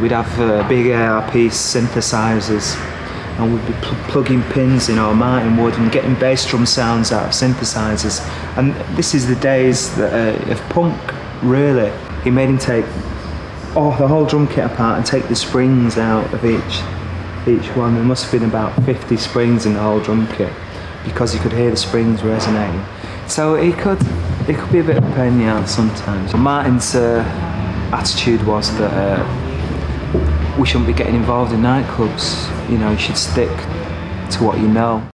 We'd have uh, big ARP synthesizers and we'd be pl- plugging pins in our Martin Wood and getting bass drum sounds out of synthesizers. And this is the days that, uh, of punk, really. He made him take oh, the whole drum kit apart and take the springs out of each each one. There must have been about 50 springs in the whole drum kit because he could hear the springs resonating. So he could it could be a bit of a pain in the ass sometimes. Martin's uh, attitude was that uh, we shouldn't be getting involved in nightclubs. You know, you should stick to what you know.